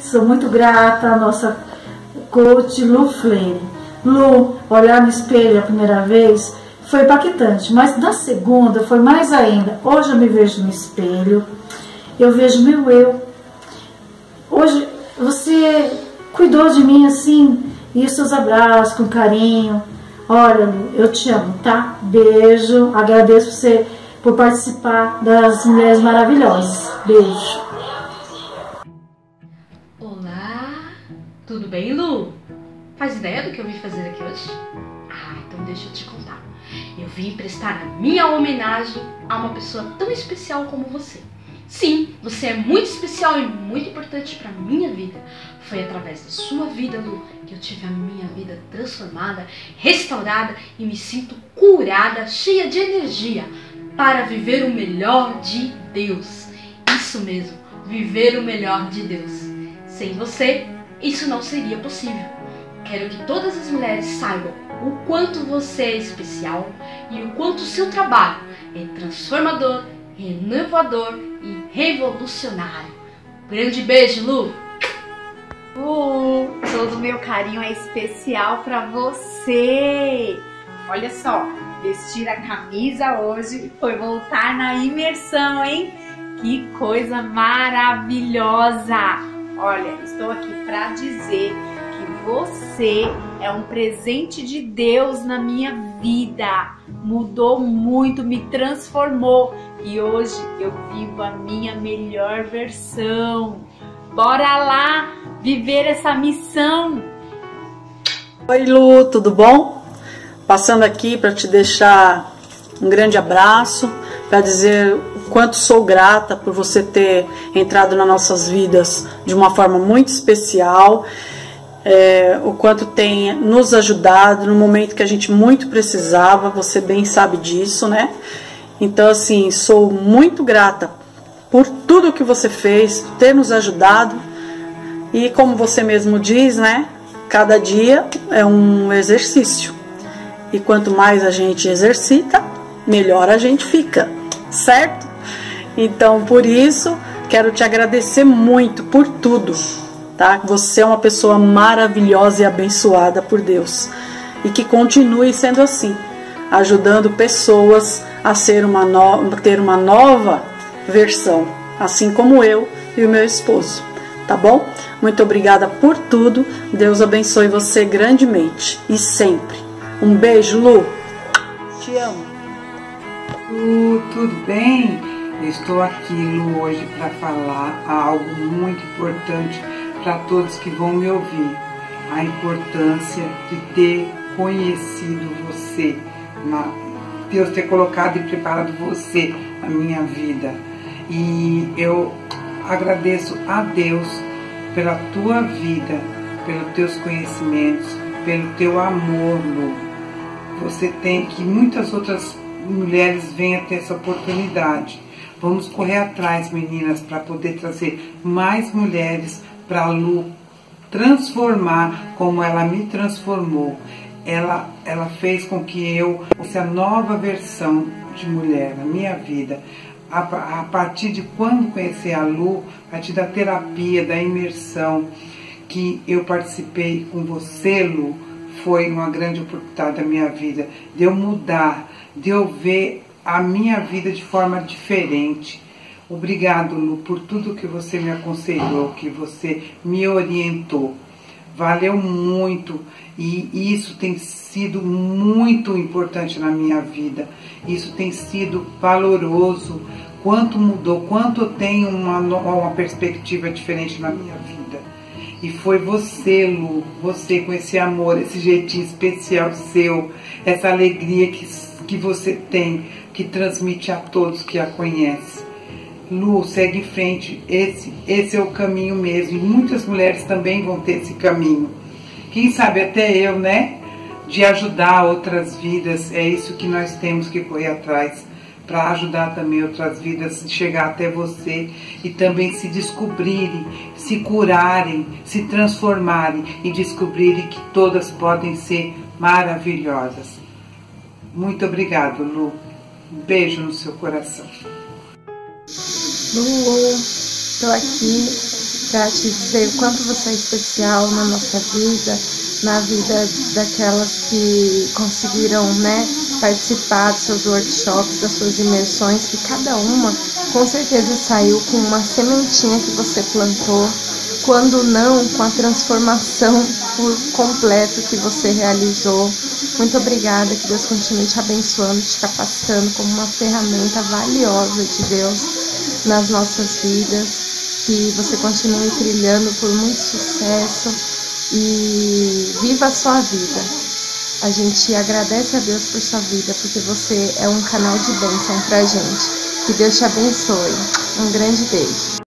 Sou muito grata à nossa coach Lu Fleire. Lu, olhar no espelho a primeira vez foi impactante, mas na segunda foi mais ainda. Hoje eu me vejo no espelho, eu vejo meu eu. Hoje você cuidou de mim assim, e os seus abraços com carinho. Olha, Lu, eu te amo, tá? Beijo, agradeço você por participar das Mulheres Maravilhosas. Beijo. Olá, tudo bem, Lu? Faz ideia do que eu vim fazer aqui hoje? Ah, então deixa eu te contar. Eu vim prestar a minha homenagem a uma pessoa tão especial como você. Sim, você é muito especial e muito importante para minha vida. Foi através da sua vida, Lu, que eu tive a minha vida transformada, restaurada e me sinto curada, cheia de energia para viver o melhor de Deus. Isso mesmo, viver o melhor de Deus. Sem você, isso não seria possível. Quero que todas as mulheres saibam o quanto você é especial e o quanto seu trabalho é transformador, renovador e revolucionário. Grande beijo, Lu! Uh, todo meu carinho é especial para você. Olha só, vestir a camisa hoje foi voltar na imersão, hein? Que coisa maravilhosa! Olha, estou aqui para dizer que você é um presente de Deus na minha vida. Mudou muito, me transformou e hoje eu vivo a minha melhor versão. Bora lá viver essa missão. Oi, Lu, tudo bom? Passando aqui para te deixar um grande abraço, para dizer quanto sou grata por você ter entrado nas nossas vidas de uma forma muito especial, é, o quanto tem nos ajudado no momento que a gente muito precisava, você bem sabe disso, né? Então, assim, sou muito grata por tudo que você fez, por ter nos ajudado. E como você mesmo diz, né? Cada dia é um exercício. E quanto mais a gente exercita, melhor a gente fica, certo? Então, por isso, quero te agradecer muito por tudo, tá? Você é uma pessoa maravilhosa e abençoada por Deus. E que continue sendo assim, ajudando pessoas a ser uma no... ter uma nova versão, assim como eu e o meu esposo. Tá bom? Muito obrigada por tudo. Deus abençoe você grandemente e sempre. Um beijo, Lu. Te amo. Lu, tudo bem? Eu estou aqui, hoje para falar algo muito importante para todos que vão me ouvir. A importância de ter conhecido você, Deus ter colocado e preparado você na minha vida. E eu agradeço a Deus pela tua vida, pelos teus conhecimentos, pelo teu amor, Lu você tem que muitas outras mulheres venham ter essa oportunidade. Vamos correr atrás, meninas, para poder trazer mais mulheres para a Lu transformar como ela me transformou. Ela, ela fez com que eu fosse a nova versão de mulher na minha vida. A, a partir de quando conheci a Lu, a partir da terapia, da imersão que eu participei com você, Lu, foi uma grande oportunidade da minha vida, de eu mudar, de eu ver a minha vida de forma diferente. Obrigado, Lu, por tudo que você me aconselhou, que você me orientou. Valeu muito e isso tem sido muito importante na minha vida. Isso tem sido valoroso. Quanto mudou, quanto eu tenho uma, uma perspectiva diferente na minha vida. E foi você, Lu, você com esse amor, esse jeitinho especial seu, essa alegria que, que você tem, que transmite a todos que a conhecem. Lu, segue em frente, esse, esse é o caminho mesmo. E muitas mulheres também vão ter esse caminho. Quem sabe até eu, né? De ajudar outras vidas, é isso que nós temos que correr atrás para ajudar também outras vidas a chegar até você e também se descobrirem, se curarem, se transformarem e descobrirem que todas podem ser maravilhosas. Muito obrigado, Lu. Um beijo no seu coração. Lu, estou aqui para te dizer o quanto você é especial na nossa vida, na vida daquelas que conseguiram né, participar dos seus workshops, das suas imersões, que cada uma com certeza saiu com uma sementinha que você plantou, quando não com a transformação por completo que você realizou. Muito obrigada, que Deus continue te abençoando, te capacitando como uma ferramenta valiosa de Deus nas nossas vidas, que você continue trilhando por muito sucesso e viva a sua vida. A gente agradece a Deus por sua vida, porque você é um canal de bênção pra gente. Que Deus te abençoe. Um grande beijo.